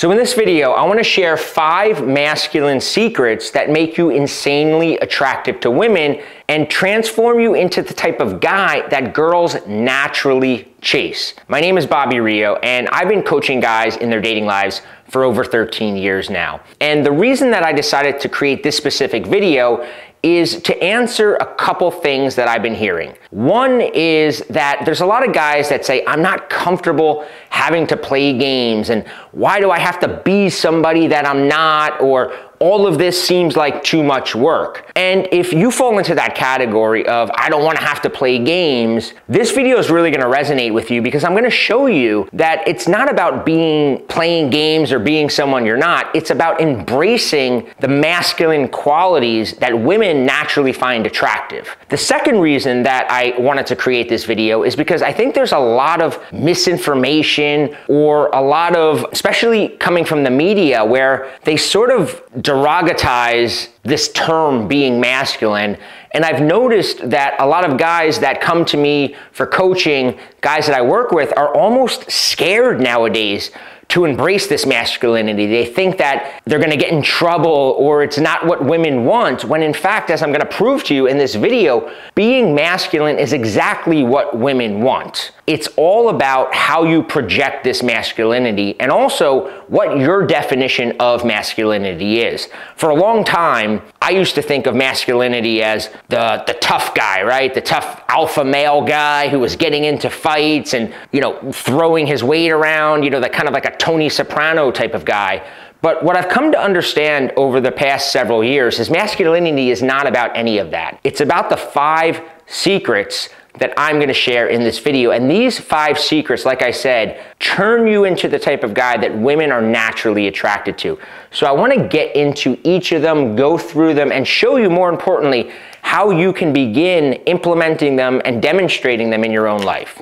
So in this video, I wanna share five masculine secrets that make you insanely attractive to women and transform you into the type of guy that girls naturally chase. My name is Bobby Rio, and I've been coaching guys in their dating lives for over 13 years now. And the reason that I decided to create this specific video is to answer a couple things that I've been hearing. One is that there's a lot of guys that say, I'm not comfortable having to play games, and why do I have to be somebody that I'm not, or all of this seems like too much work. And if you fall into that category of, I don't wanna have to play games, this video is really gonna resonate with you because I'm gonna show you that it's not about being playing games or being someone you're not. It's about embracing the masculine qualities that women naturally find attractive. The second reason that I wanted to create this video is because I think there's a lot of misinformation or a lot of, especially coming from the media, where they sort of derogotize this term being masculine. And I've noticed that a lot of guys that come to me for coaching, guys that I work with, are almost scared nowadays to embrace this masculinity. They think that they're gonna get in trouble or it's not what women want, when in fact, as I'm gonna prove to you in this video, being masculine is exactly what women want. It's all about how you project this masculinity and also what your definition of masculinity is. For a long time, I used to think of masculinity as the, the tough guy, right? The tough alpha male guy who was getting into fights and, you know, throwing his weight around, you know, the kind of like a Tony Soprano type of guy. But what I've come to understand over the past several years is masculinity is not about any of that. It's about the five secrets that I'm gonna share in this video. And these five secrets, like I said, turn you into the type of guy that women are naturally attracted to. So I wanna get into each of them, go through them, and show you more importantly, how you can begin implementing them and demonstrating them in your own life.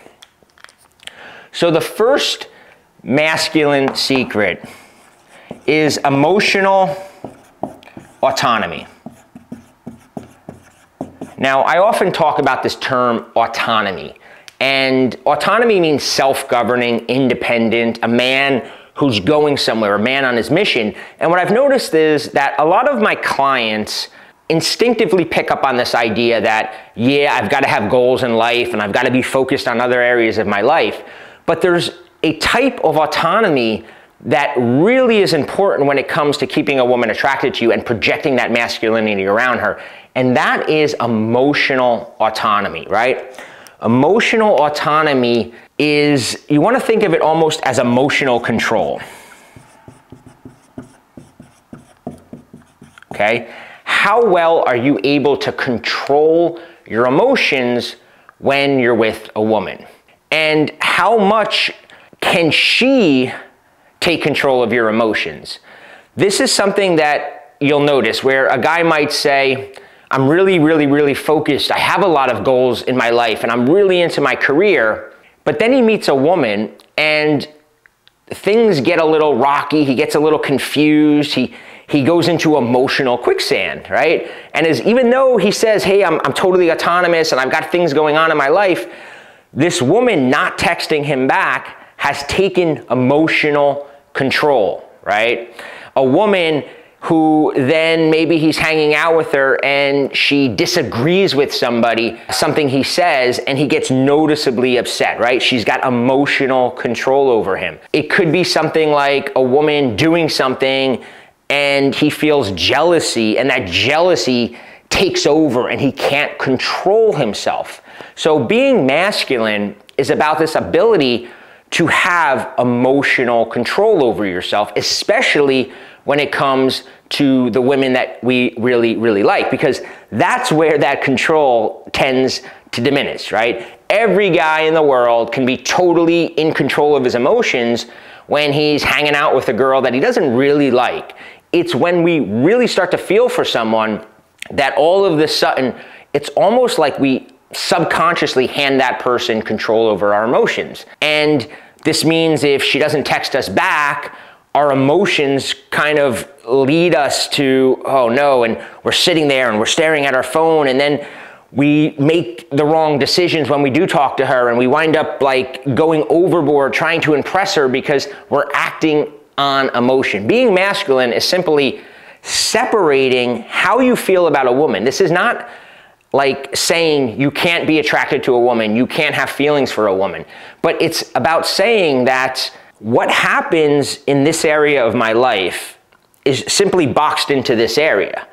So the first masculine secret is emotional autonomy. Now, I often talk about this term autonomy, and autonomy means self-governing, independent, a man who's going somewhere, a man on his mission. And what I've noticed is that a lot of my clients instinctively pick up on this idea that, yeah, I've got to have goals in life and I've got to be focused on other areas of my life. But there's a type of autonomy that really is important when it comes to keeping a woman attracted to you and projecting that masculinity around her and that is emotional autonomy, right? Emotional autonomy is, you want to think of it almost as emotional control. Okay? How well are you able to control your emotions when you're with a woman? And how much can she take control of your emotions? This is something that you'll notice where a guy might say, I'm really, really, really focused. I have a lot of goals in my life and I'm really into my career. But then he meets a woman and things get a little rocky. He gets a little confused. He, he goes into emotional quicksand, right? And as even though he says, hey, I'm, I'm totally autonomous and I've got things going on in my life, this woman not texting him back has taken emotional control, right? A woman who then maybe he's hanging out with her and she disagrees with somebody, something he says, and he gets noticeably upset, right? She's got emotional control over him. It could be something like a woman doing something and he feels jealousy, and that jealousy takes over and he can't control himself. So being masculine is about this ability to have emotional control over yourself, especially when it comes to the women that we really, really like, because that's where that control tends to diminish, right? Every guy in the world can be totally in control of his emotions when he's hanging out with a girl that he doesn't really like. It's when we really start to feel for someone that all of this sudden, it's almost like we subconsciously hand that person control over our emotions. And this means if she doesn't text us back, our emotions kind of lead us to, oh no, and we're sitting there and we're staring at our phone and then we make the wrong decisions when we do talk to her and we wind up like going overboard trying to impress her because we're acting on emotion. Being masculine is simply separating how you feel about a woman. This is not like saying you can't be attracted to a woman, you can't have feelings for a woman, but it's about saying that what happens in this area of my life is simply boxed into this area.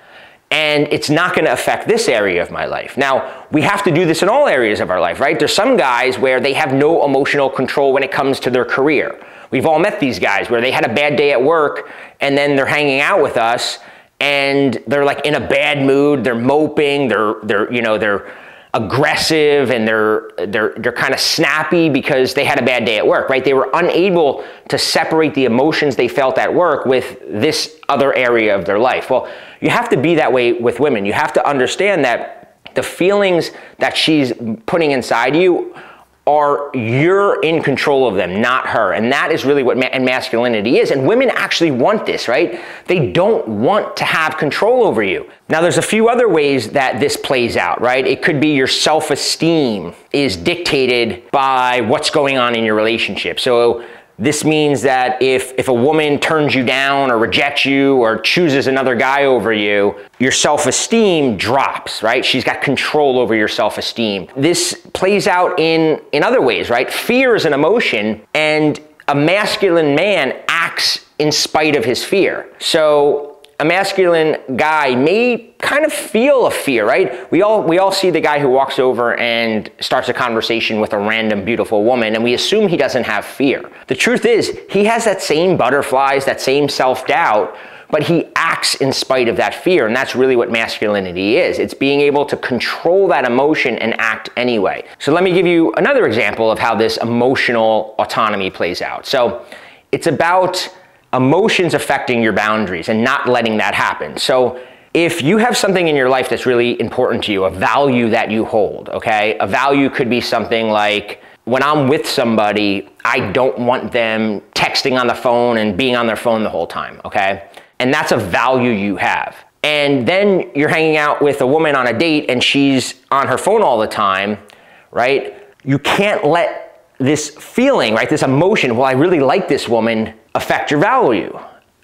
And it's not going to affect this area of my life. Now, we have to do this in all areas of our life, right? There's some guys where they have no emotional control when it comes to their career. We've all met these guys where they had a bad day at work and then they're hanging out with us and they're like in a bad mood, they're moping, they're they're you know, they're aggressive and they're they're they're kind of snappy because they had a bad day at work, right? They were unable to separate the emotions they felt at work with this other area of their life. Well, you have to be that way with women. You have to understand that the feelings that she's putting inside you are you're in control of them, not her. And that is really what ma- and masculinity is. And women actually want this, right? They don't want to have control over you. Now, there's a few other ways that this plays out, right? It could be your self esteem is dictated by what's going on in your relationship. So, this means that if, if a woman turns you down or rejects you or chooses another guy over you, your self esteem drops, right? She's got control over your self esteem. This plays out in, in other ways, right? Fear is an emotion, and a masculine man acts in spite of his fear. So a masculine guy may kind of feel a fear, right? We all we all see the guy who walks over and starts a conversation with a random beautiful woman and we assume he doesn't have fear. The truth is, he has that same butterflies, that same self-doubt, but he acts in spite of that fear and that's really what masculinity is. It's being able to control that emotion and act anyway. So let me give you another example of how this emotional autonomy plays out. So it's about emotions affecting your boundaries and not letting that happen. So if you have something in your life that's really important to you, a value that you hold, okay? A value could be something like when I'm with somebody, I don't want them texting on the phone and being on their phone the whole time, okay? And that's a value you have. And then you're hanging out with a woman on a date and she's on her phone all the time, right? You can't let this feeling, right, this emotion, well, I really like this woman, affect your value.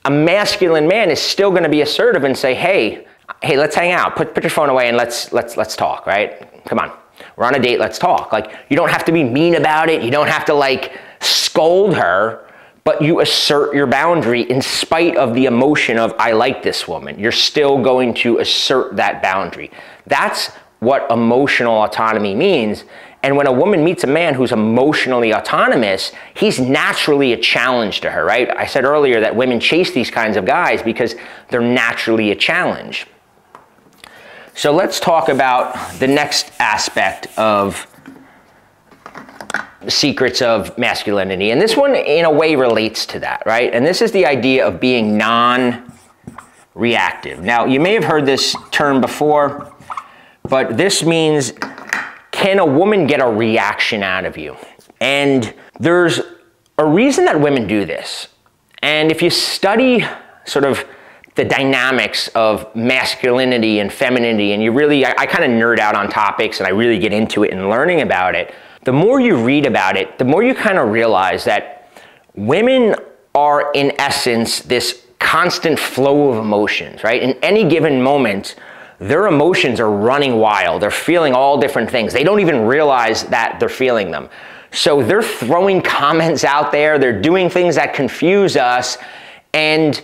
A masculine man is still going to be assertive and say, "Hey, hey, let's hang out. Put put your phone away and let's let's let's talk, right? Come on. We're on a date, let's talk." Like you don't have to be mean about it. You don't have to like scold her, but you assert your boundary in spite of the emotion of I like this woman. You're still going to assert that boundary. That's what emotional autonomy means. And when a woman meets a man who's emotionally autonomous, he's naturally a challenge to her, right? I said earlier that women chase these kinds of guys because they're naturally a challenge. So let's talk about the next aspect of secrets of masculinity. And this one, in a way, relates to that, right? And this is the idea of being non reactive. Now, you may have heard this term before, but this means can a woman get a reaction out of you? And there's a reason that women do this. And if you study sort of the dynamics of masculinity and femininity, and you really, I, I kind of nerd out on topics and I really get into it and learning about it, the more you read about it, the more you kind of realize that women are, in essence, this constant flow of emotions, right? In any given moment, their emotions are running wild. They're feeling all different things. They don't even realize that they're feeling them. So they're throwing comments out there, they're doing things that confuse us. And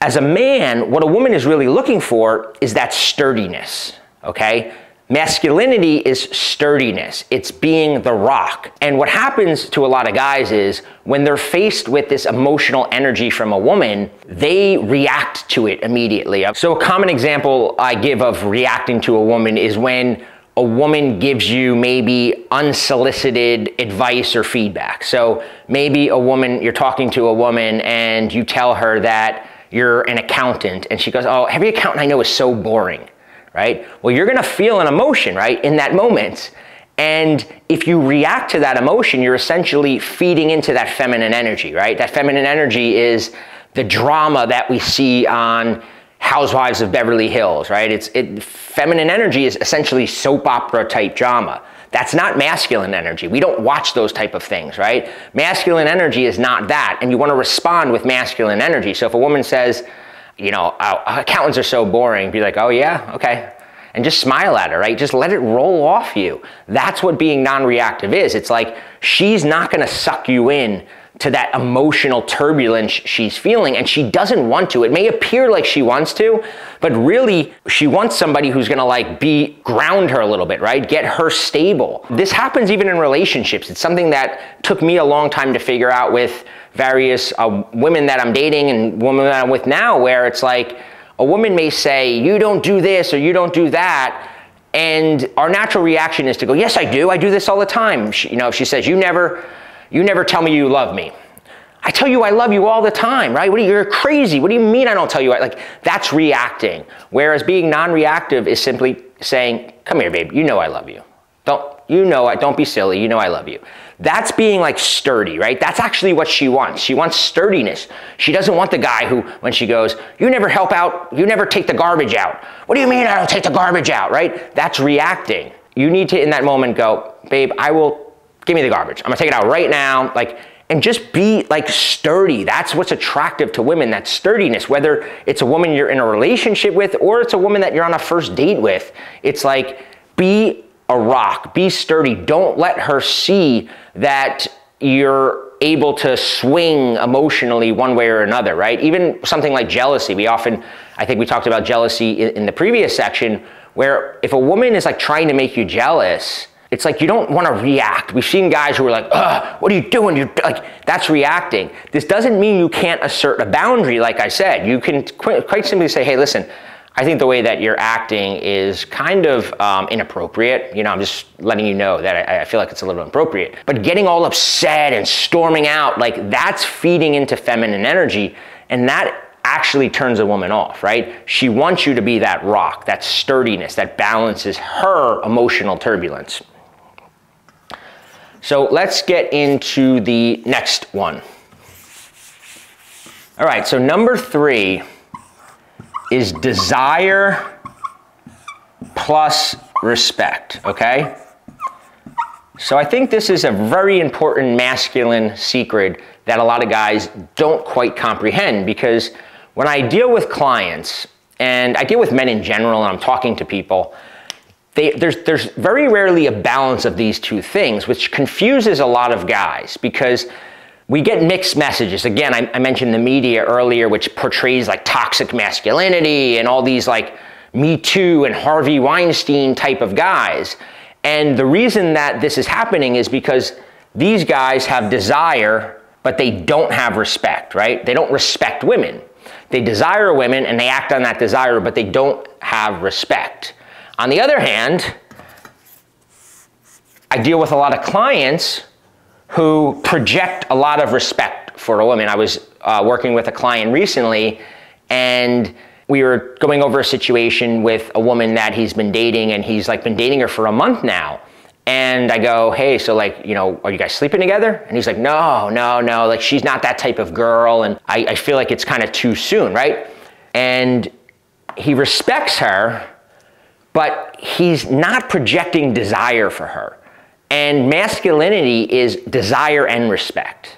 as a man, what a woman is really looking for is that sturdiness, okay? Masculinity is sturdiness. It's being the rock. And what happens to a lot of guys is when they're faced with this emotional energy from a woman, they react to it immediately. So a common example I give of reacting to a woman is when a woman gives you maybe unsolicited advice or feedback. So maybe a woman, you're talking to a woman and you tell her that you're an accountant and she goes, oh, every accountant I know is so boring right? Well, you're gonna feel an emotion, right, in that moment. And if you react to that emotion, you're essentially feeding into that feminine energy, right? That feminine energy is the drama that we see on Housewives of Beverly Hills, right? It's it, feminine energy is essentially soap opera type drama. That's not masculine energy. We don't watch those type of things, right? Masculine energy is not that, and you want to respond with masculine energy. So if a woman says, you know, oh, accountants are so boring, be like, oh yeah, okay, and just smile at her, right? Just let it roll off you. That's what being non-reactive is. It's like she's not to suck you in to that emotional turbulence she's feeling and she doesn't want to. It may appear like she wants to, but really she wants somebody who's going to like be ground her a little bit, right? Get her stable. This happens even in relationships. It's something that took me a long time to figure out with various uh, women that I'm dating and women that I'm with now where it's like a woman may say, you don't do this or you don't do that. And our natural reaction is to go, yes, I do. I do this all the time. She, you know, she says, you never, you never tell me you love me. I tell you I love you all the time, right? What you, you're crazy. What do you mean I don't tell you? I, like that's reacting. Whereas being non-reactive is simply saying, "Come here, babe. You know I love you. Don't you know I don't be silly. You know I love you." That's being like sturdy, right? That's actually what she wants. She wants sturdiness. She doesn't want the guy who, when she goes, you never help out, you never take the garbage out. What do you mean I don't take the garbage out, right? That's reacting. You need to, in that moment, go, babe, I will, give me the garbage. I'm gonna take it out right now. Like, and just be like sturdy. That's what's attractive to women, that sturdiness, whether it's a woman you're in a relationship with or it's a woman that you're on a first date with. It's like, be a rock, be sturdy. Don't let her see that you're able to swing emotionally one way or another, right? Even something like jealousy. We often, I think we talked about jealousy in, in the previous section, where if a woman is like trying to make you jealous, it's like you don't want to react. We've seen guys who are like, Ugh, what are you doing? You're like, that's reacting. This doesn't mean you can't assert a boundary, like I said. You can quite simply say, hey, listen, I think the way that you're acting is kind of um, inappropriate. You know, I'm just letting you know that I, I, feel like it's a little inappropriate. But getting all upset and storming out, like that's feeding into feminine energy. And that actually turns a woman off, right? She wants you to be that rock, that sturdiness that balances her emotional turbulence. So let's get into the next one. All right, so number three is desire plus respect, okay? So I think this is a very important masculine secret that a lot of guys don't quite comprehend because when I deal with clients, and I deal with men in general, and I'm talking to people, they, there's, there's very rarely a balance of these two things, which confuses a lot of guys because we get mixed messages. Again, I, I, mentioned the media earlier, which portrays like toxic masculinity and all these like Me Too and Harvey Weinstein type of guys. And the reason that this is happening is because these guys have desire, but they don't have respect, right? They don't respect women. They desire women and they act on that desire, but they don't have respect. On the other hand, I deal with a lot of clients who project a lot of respect for a woman. I was uh, working with a client recently and we were going over a situation with a woman that he's been dating and he's like been dating her for a month now. And I go, hey, so like, you know, are you guys sleeping together? And he's like, no, no, no, like she's not that type of girl. And I, I feel like it's kind of too soon, right? And he respects her, but he's not projecting desire for her. And masculinity is desire and respect,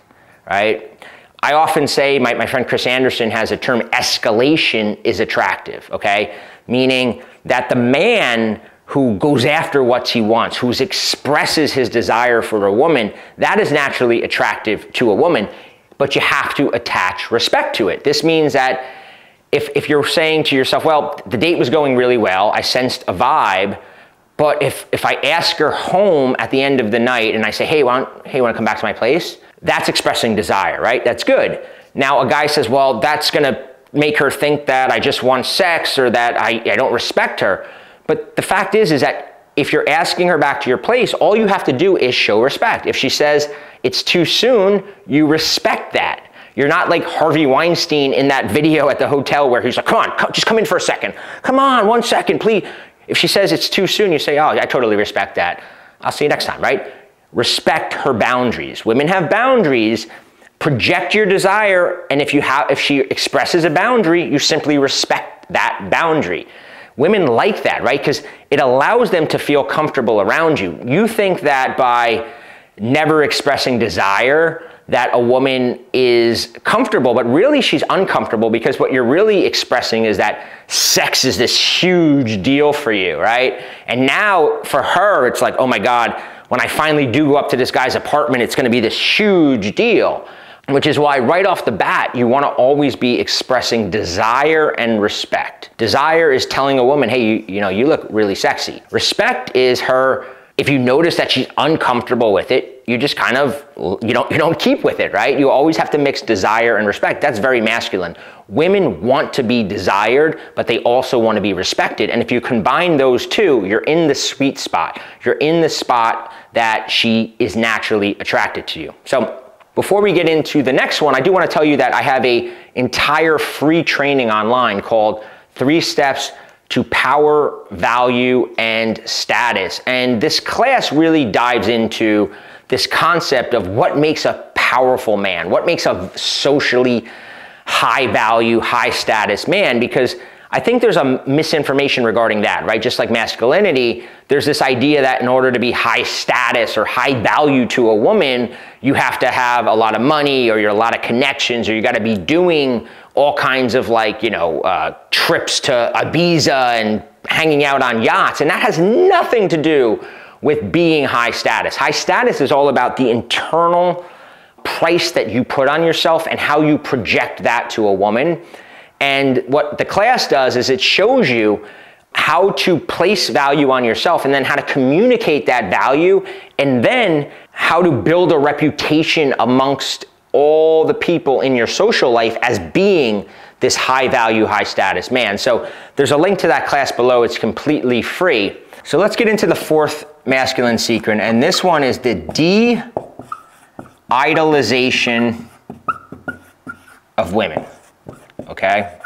right? I often say, my, my friend Chris Anderson has a term, escalation is attractive, okay? Meaning that the man who goes after what he wants, who expresses his desire for a woman, that is naturally attractive to a woman, but you have to attach respect to it. This means that if, if you're saying to yourself, well, the date was going really well, I sensed a vibe, but if, if I ask her home at the end of the night and I say, hey, want, hey, want to come back to my place? That's expressing desire, right? That's good. Now a guy says, well, that's to make her think that I just want sex or that I, I don't respect her. But the fact is, is that if you're asking her back to your place, all you have to do is show respect. If she says it's too soon, you respect that. You're not like Harvey Weinstein in that video at the hotel where he's like, come on, just come in for a second. Come on, one second, please. If she says it's too soon, you say, oh, I totally respect that. I'll see you next time, right? Respect her boundaries. Women have boundaries. Project your desire, and if you have, if she expresses a boundary, you simply respect that boundary. women like that, right? Because it allows them to feel comfortable around you. You think that by never expressing desire, that a woman is comfortable, but really she's uncomfortable because what you're really expressing is that sex is this huge deal for you, right? And now for her, it's like, oh my God, when I finally do go up to this guy's apartment, it's gonna be this huge deal. Which is why right off the bat, you wanna always be expressing desire and respect. Desire is telling a woman, hey, you, you know, you look really sexy. Respect is her if you notice that she's uncomfortable with it, you just kind of you don't you don't keep with it, right? You always have to mix desire and respect. That's very masculine. Women want to be desired, but they also want to be respected. And if you combine those two, you're in the sweet spot. You're in the spot that she is naturally attracted to you. So, before we get into the next one, I do want to tell you that I have a entire free training online called 3 Steps to power, value, and status. And this class really dives into this concept of what makes a powerful man, what makes a socially high value, high status man, because I think there's a misinformation regarding that, right? Just like masculinity, there's this idea that in order to be high status or high value to a woman, you have to have a lot of money or you're a lot of connections or you got to be doing all kinds of like, you know, uh, trips to Ibiza and hanging out on yachts. And that has nothing to do with being high status. High status is all about the internal price that you put on yourself and how you project that to a woman. And what the class does is it shows you how to place value on yourself and then how to communicate that value and then how to build a reputation amongst all the people in your social life as being this high value, high status man. So there's a link to that class below. It's completely free. So let's get into the fourth masculine secret. And this one is the de idolization of women. Okay?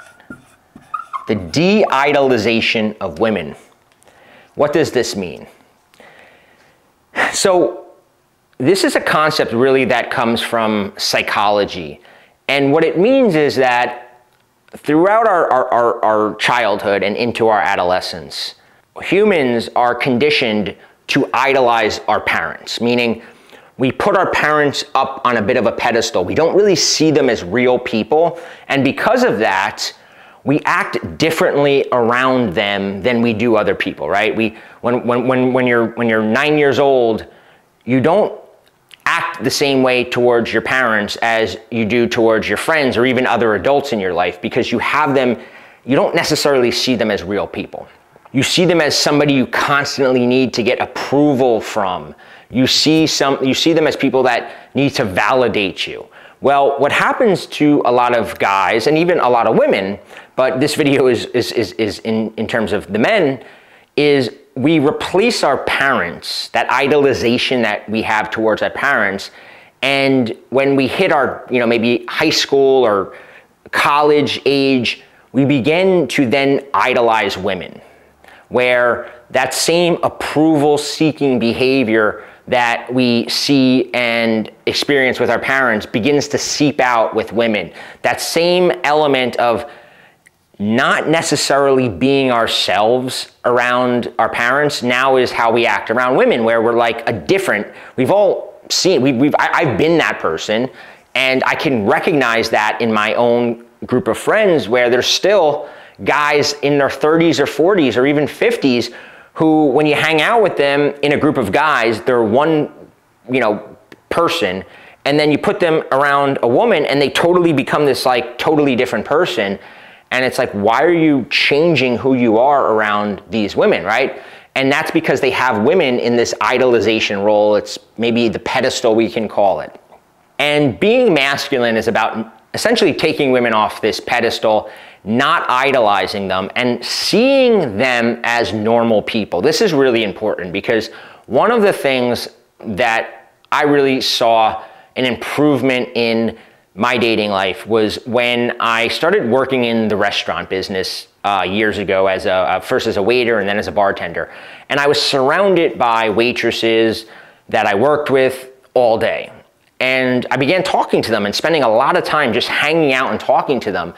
The de idolization of women. What does this mean? So, this is a concept really that comes from psychology. And what it means is that throughout our, our, our, our childhood and into our adolescence, humans are conditioned to idolize our parents, meaning we put our parents up on a bit of a pedestal. We don't really see them as real people. And because of that, we act differently around them than we do other people, right? We, when, when, when, when, you're, when you're nine years old, you don't act the same way towards your parents as you do towards your friends or even other adults in your life because you have them, you don't necessarily see them as real people. You see them as somebody you constantly need to get approval from. You see some you see them as people that need to validate you. Well, what happens to a lot of guys and even a lot of women, but this video is is is, is in, in terms of the men, is we replace our parents, that idolization that we have towards our parents, and when we hit our, you know, maybe high school or college age, we begin to then idolize women, where that same approval seeking behavior that we see and experience with our parents begins to seep out with women. That same element of not necessarily being ourselves around our parents now is how we act around women where we're like a different we've all seen we, we've I, have been that person and i can recognize that in my own group of friends where there's still guys in their 30s or 40s or even 50s who when you hang out with them in a group of guys they're one you know person and then you put them around a woman and they totally become this like totally different person and it's like, why are you changing who you are around these women, right? And that's because they have women in this idolization role. It's maybe the pedestal we can call it. And being masculine is about essentially taking women off this pedestal, not idolizing them, and seeing them as normal people. This is really important because one of the things that I really saw an improvement in my dating life was when I started working in the restaurant business uh, years ago as a uh, first as a waiter and then as a bartender, and I was surrounded by waitresses that I worked with all day, and I began talking to them and spending a lot of time just hanging out and talking to them,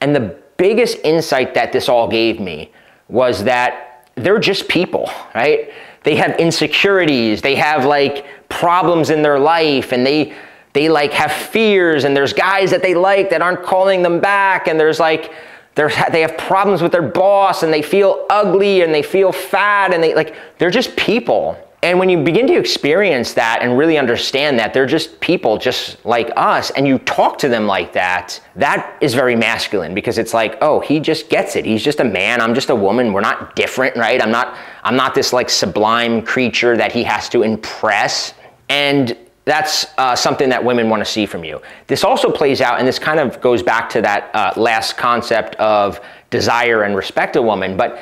and the biggest insight that this all gave me was that they're just people, right? They have insecurities, they have like problems in their life, and they they like have fears, and there's guys that they like that aren't calling them back, and there's like they have problems with their boss, and they feel ugly, and they feel fat, and they like they're just people. And when you begin to experience that and really understand that they're just people just like us, and you talk to them like that, that is very masculine because it's like, oh, he just gets it. He's just a man. I'm just a woman. We're not different, right? I'm not, I'm not this like sublime creature that he has to impress. And that's uh, something that women want to see from you. This also plays out, and this kind of goes back to that uh, last concept of desire and respect a woman, but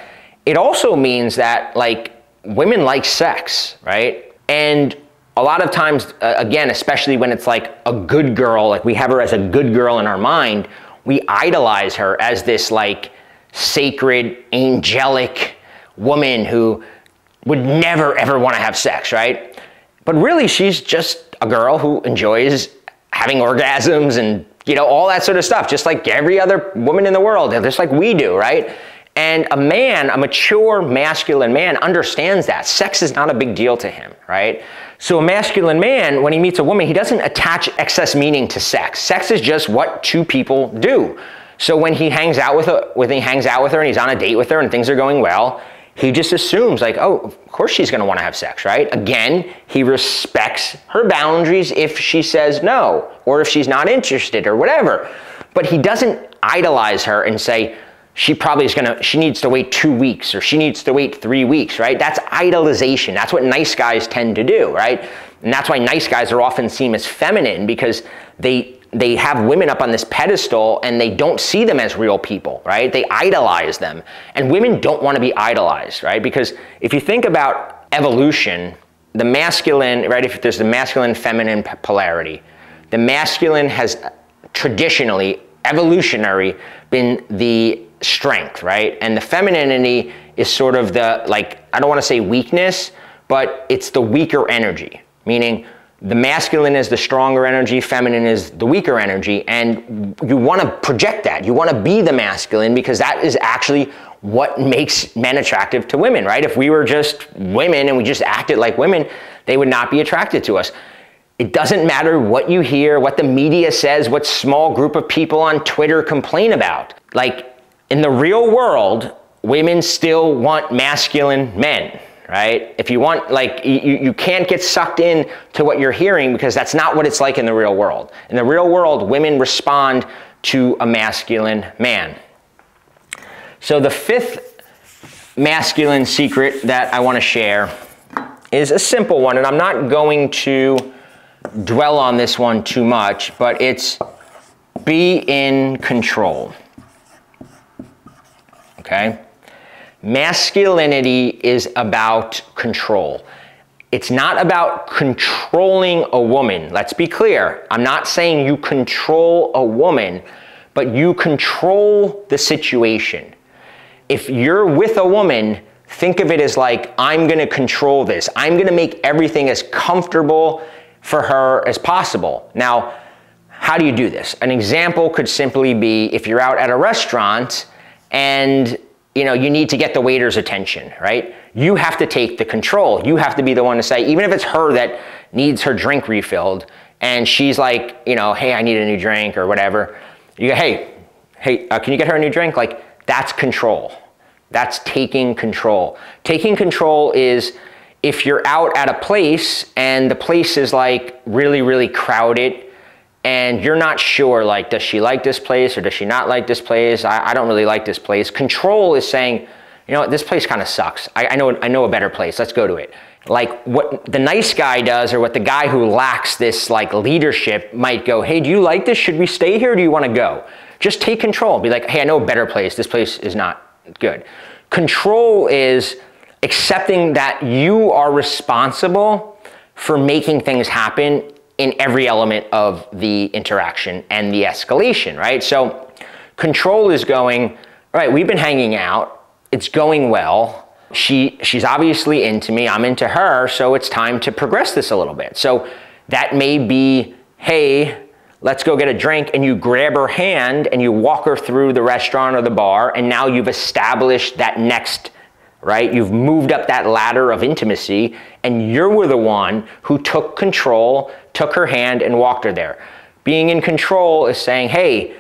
it also means that like women like sex, right? And a lot of times, uh, again, especially when it's like a good girl, like we have her as a good girl in our mind, we idolize her as this like sacred, angelic woman who would never ever want to have sex, right? But really, she's just a girl who enjoys having orgasms and you know all that sort of stuff, just like every other woman in the world, just like we do, right? And a man, a mature masculine man, understands that. Sex is not a big deal to him, right? So a masculine man, when he meets a woman, he doesn't attach excess meaning to sex. Sex is just what two people do. So when he hangs out with her, when he hangs out with her and he's on a date with her and things are going well, he just assumes like, oh, of course she's gonna wanna have sex, right? Again, he respects her boundaries if she says no, or if she's not interested or whatever. But he doesn't idolize her and say, she probably is gonna, she needs to wait two weeks or she needs to wait three weeks, right? That's idolization. That's what nice guys tend to do, right? And that's why nice guys are often seen as feminine because they, they have women up on this pedestal and they don't see them as real people, right? They idolize them. And women don't want to be idolized, right? Because if you think about evolution, the masculine, right? If there's the masculine feminine polarity, the masculine has traditionally, evolutionary, been the strength, right? And the femininity is sort of the, like, I don't want to say weakness, but it's the weaker energy, meaning the masculine is the stronger energy, feminine is the weaker energy, and you want to project that. You want to be the masculine because that is actually what makes men attractive to women, right? If we were just women and we just acted like women, they would not be attracted to us. It doesn't matter what you hear, what the media says, what small group of people on Twitter complain about. Like, in the real world, women still want masculine men, right? If you want, like, you, you can't get sucked in to what you're hearing because that's not what it's like in the real world. In the real world, women respond to a masculine man. So the fifth masculine secret that I want to share is a simple one, and I'm not going to dwell on this one too much, but it's be in control okay? Masculinity is about control. It's not about controlling a woman. Let's be clear. I'm not saying you control a woman, but you control the situation. If you're with a woman, think of it as like, I'm gonna control this. I'm gonna make everything as comfortable for her as possible. Now, how do you do this? An example could simply be if you're out at a restaurant and you know, you need to get the waiter's attention, right? You have to take the control. You have to be the one to say, even if it's her that needs her drink refilled, and she's like, you know, hey, I need a new drink or whatever. You go, hey, hey, uh, can you get her a new drink? Like, that's control. That's taking control. Taking control is if you're out at a place and the place is like really, really crowded and you're not sure like does she like this place or does she not like this place? I, I don't really like this place. Control is saying you know this place kind of sucks. I, I, know i know a better place. Let's go to it. Like what the nice guy does or what the guy who lacks this like leadership might go hey do you like this? Should we stay here do you want to go? Just take control be like hey i know a better place. This place is not good. Control is accepting that you are responsible for making things happen in every element of the interaction and the escalation, right? So control is going, all right, we've been hanging out, it's going well. She she's obviously into me, I'm into her, so it's time to progress this a little bit. So that may be, hey, let's go get a drink, and you grab her hand and you walk her through the restaurant or the bar, and now you've established that next right? You've moved up that ladder of intimacy, and you were the one who took control, took her hand, and walked her there. Being in control is saying, hey,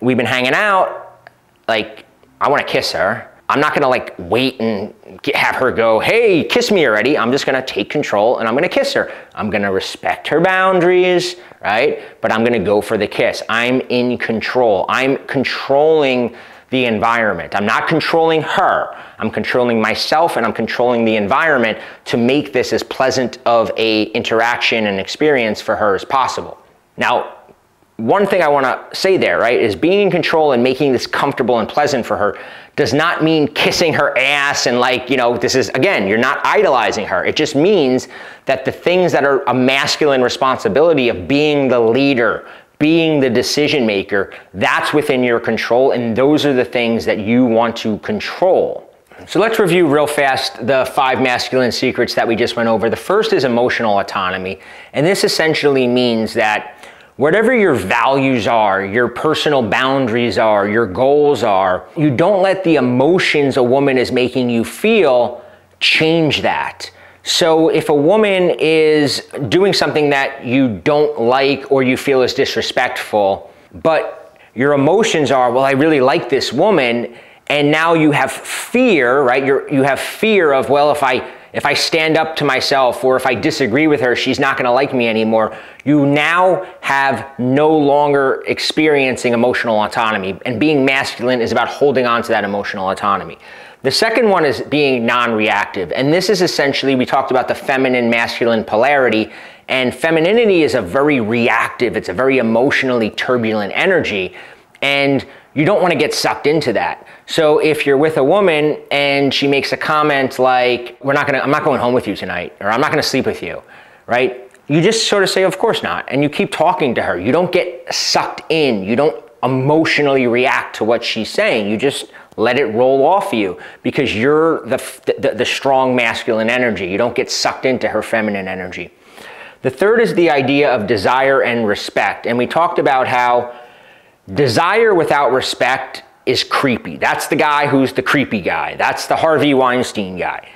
we've been hanging out, like, I wanna kiss her. I'm not gonna like wait and get, have her go, hey, kiss me already. I'm just gonna take control and I'm gonna kiss her. I'm gonna respect her boundaries, right? But I'm gonna go for the kiss. I'm in control. I'm controlling the environment. I'm not controlling her. I'm controlling myself and I'm controlling the environment to make this as pleasant of a interaction and experience for her as possible. Now, one thing I want to say there, right, is being in control and making this comfortable and pleasant for her does not mean kissing her ass and like, you know, this is, again, you're not idolizing her. It just means that the things that are a masculine responsibility of being the leader, being the decision maker, that's within your control, and those are the things that you want to control. So let's review real fast the five masculine secrets that we just went over. The first is emotional autonomy, and this essentially means that whatever your values are, your personal boundaries are, your goals are, you don't let the emotions a woman is making you feel change that. So if a woman is doing something that you don't like or you feel is disrespectful, but your emotions are, well, I really like this woman, and now you have fear, right? You're, you have fear of, well, if I if I stand up to myself or if I disagree with her, she's not going to like me anymore. You now have no longer experiencing emotional autonomy, and being masculine is about holding on to that emotional autonomy. The second one is being non reactive. And this is essentially, we talked about the feminine masculine polarity. And femininity is a very reactive, it's a very emotionally turbulent energy. And you don't want to get sucked into that. So if you're with a woman and she makes a comment like, "We're not going to I'm not going home with you tonight," or "I'm not going to sleep with you." Right? You just sort of say, "Of course not." And you keep talking to her. You don't get sucked in. You don't emotionally react to what she's saying. You just let it roll off you because you're the, the, the, strong masculine energy. You don't get sucked into her feminine energy. The third is the idea of desire and respect. And we talked about how desire without respect is creepy. That's the guy who's the creepy guy. That's the Harvey Weinstein guy.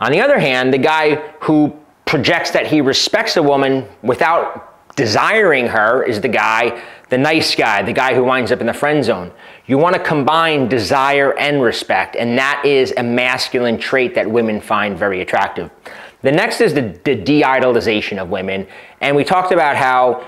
On the other hand, the guy who projects that he respects a woman without desiring her is the guy, the nice guy, the guy who winds up in the friend zone. You want to combine desire and respect, and that is a masculine trait that women find very attractive. The next is the, the de-idolization of women, and we talked about how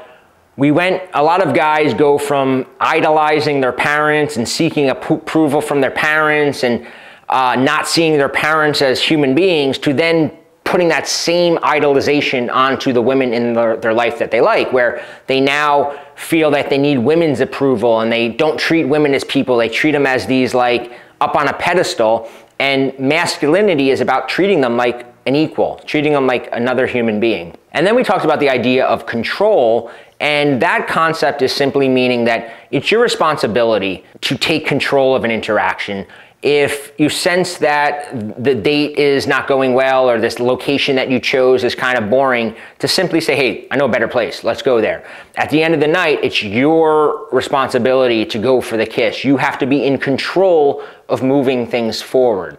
we went, a lot of guys go from idolizing their parents and seeking approval from their parents and uh, not seeing their parents as human beings to then putting that same idolization onto the women in their, their life that they like, where they now feel that they need women's approval and they don't treat women as people. They treat them as these like up on a pedestal. And masculinity is about treating them like an equal, treating them like another human being. And then we talked about the idea of control. And that concept is simply meaning that it's your responsibility to take control of an interaction if you sense that the date is not going well or this location that you chose is kind of boring, to simply say, hey, I know a better place, let's go there. At the end of the night, it's your responsibility to go for the kiss. You have to be in control of moving things forward.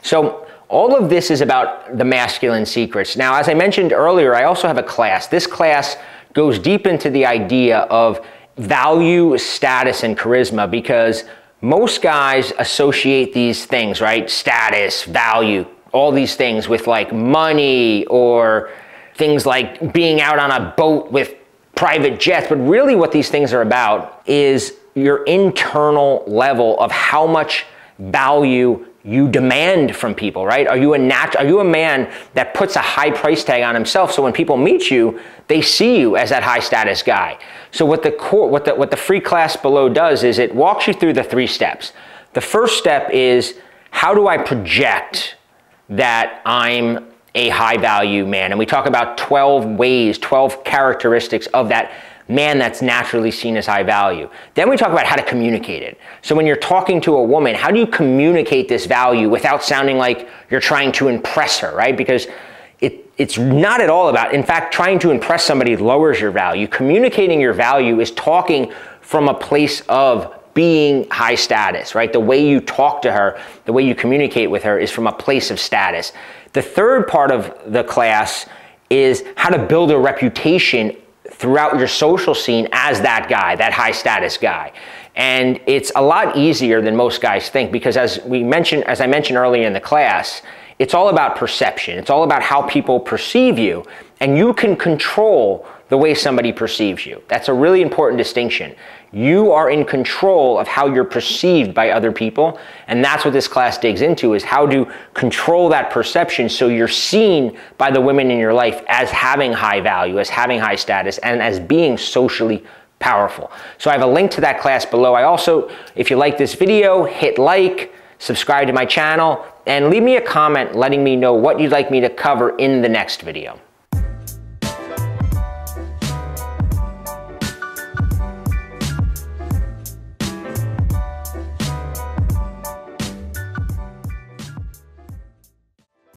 So, all of this is about the masculine secrets. Now, as I mentioned earlier, I also have a class. This class goes deep into the idea of value, status, and charisma because most guys associate these things, right? Status, value, all these things with like money or things like being out on a boat with private jets. But really, what these things are about is your internal level of how much value you demand from people, right? Are you a nat- are you a man that puts a high price tag on himself so when people meet you, they see you as that high status guy? So what the core what the what the free class below does is it walks you through the three steps. The first step is how do I project that I'm a high value man? And we talk about 12 ways, 12 characteristics of that man that's naturally seen as high value. Then we talk about how to communicate it. So when you're talking to a woman, how do you communicate this value without sounding like you're trying to impress her, right? Because it's not at all about, in fact, trying to impress somebody lowers your value. Communicating your value is talking from a place of being high status, right? The way you talk to her, the way you communicate with her is from a place of status. The third part of the class is how to build a reputation throughout your social scene as that guy, that high status guy. And it's a lot easier than most guys think because as we mentioned, as I mentioned earlier in the class, it's all about perception. It's all about how people perceive you and you can control the way somebody perceives you. That's a really important distinction. You are in control of how you're perceived by other people, and that's what this class digs into is how to control that perception so you're seen by the women in your life as having high value, as having high status, and as being socially powerful. So I have a link to that class below. I also, if you like this video, hit like, subscribe to my channel, and leave me a comment letting me know what you'd like me to cover in the next video.